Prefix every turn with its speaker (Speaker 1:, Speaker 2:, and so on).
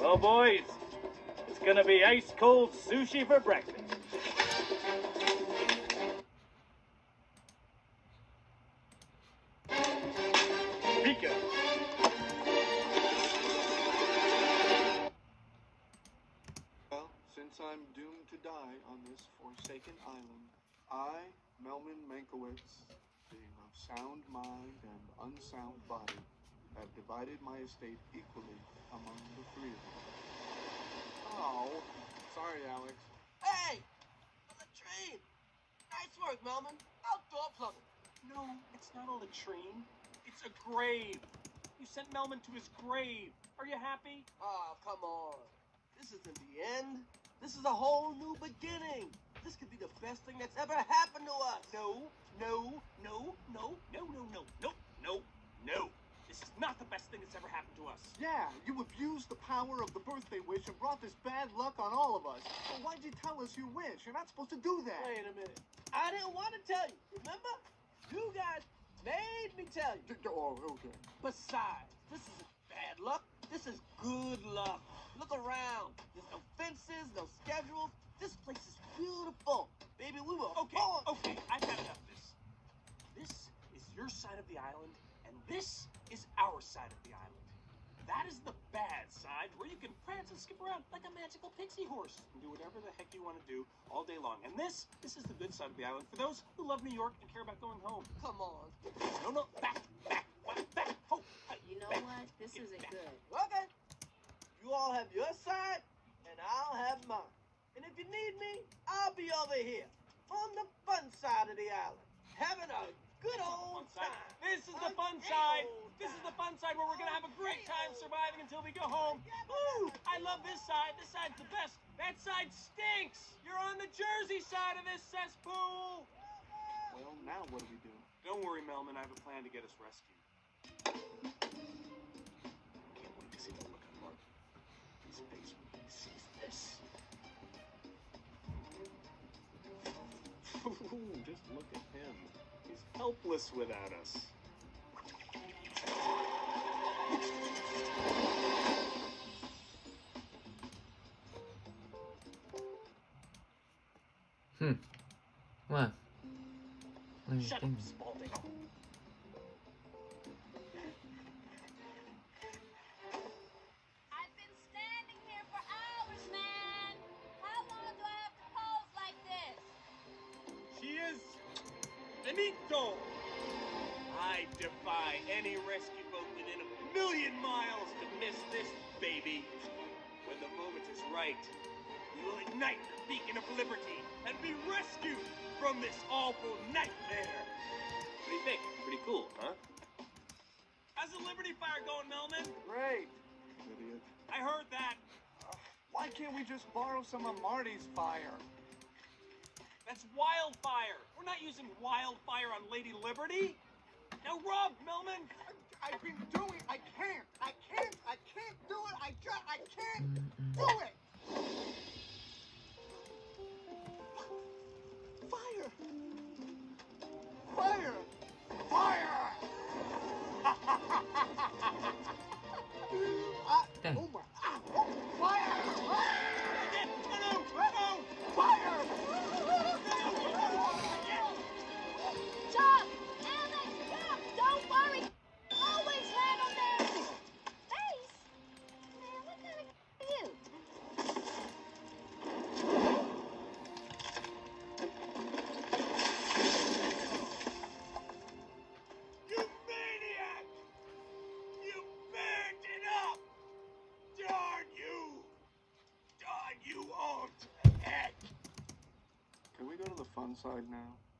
Speaker 1: Well, boys, it's gonna be ice cold sushi for breakfast.
Speaker 2: Well, since I'm doomed to die on this forsaken island, I, Melman Mankowitz, being of sound mind and unsound body, have divided my estate equally among the three of you. Oh, sorry, Alex.
Speaker 3: Hey! Latrine! Nice work, Melman. Outdoor plumbing.
Speaker 4: No, it's not a latrine. It's a grave. You sent Melman to his grave. Are you happy?
Speaker 3: Oh, come on. This isn't the end. This is a whole new beginning. This could be the best thing that's ever happened to us.
Speaker 4: No, no, no, no, no, no, no, no, no, no. This is not the best thing that's ever happened to us.
Speaker 2: Yeah, you abused the power of the birthday wish and brought this bad luck on all of us. Well, why'd you tell us your wish? You're not supposed to do that.
Speaker 3: Wait a minute. I didn't want to tell you. Remember? You guys made me tell you.
Speaker 2: Oh, okay.
Speaker 3: Besides, this isn't bad luck. This is good luck. Look around. There's no fences, no schedules. This place is beautiful. Baby, we were
Speaker 4: Okay,
Speaker 3: born-
Speaker 4: okay, I've had enough of this. This is your side of the island, and this is our side of the island. That is the bad side, where you can prance and skip around like a magical pixie horse and do whatever the heck you want to do all day long. And this, this is the good side of the island for those who love New York and care about going home.
Speaker 3: Come on.
Speaker 4: No, no, back, back, back, back. Oh, hey,
Speaker 5: You know
Speaker 4: back.
Speaker 5: what? This isn't
Speaker 4: back.
Speaker 5: good.
Speaker 3: Okay. You all have your side, and I'll have mine. And if you need me, I'll be over here on the fun side of the island, having a good old time.
Speaker 4: This is the fun side. This is the fun side where we're gonna have a great time surviving until we go home. Ooh, I love this side. This side's the best. That side stinks. You're on the Jersey side of this cesspool.
Speaker 2: Well, now what do we do?
Speaker 4: Don't worry, Melman. I have a plan to get us rescued. Can't wait to see the look on Mark. His face when he sees this. Ooh, just look at him. He's helpless without us.
Speaker 6: What? What you
Speaker 4: Shut up, finito. I defy any rescue boat within a million miles to miss this baby. When the moment is right, we will ignite the beacon of liberty and be rescued from this awful nightmare. What do you think? Pretty cool, huh? How's the Liberty Fire going, Melman?
Speaker 2: Great. Idiot.
Speaker 4: I heard that.
Speaker 2: Why can't we just borrow some of Marty's fire?
Speaker 4: That's wildfire. We're not using wildfire on Lady Liberty. Now rub, Melman.
Speaker 2: I've been doing. I can't. I can't. I can't do it. I just. I can't do it. Fire. Fire. Fire. Ah, oh my. inside now.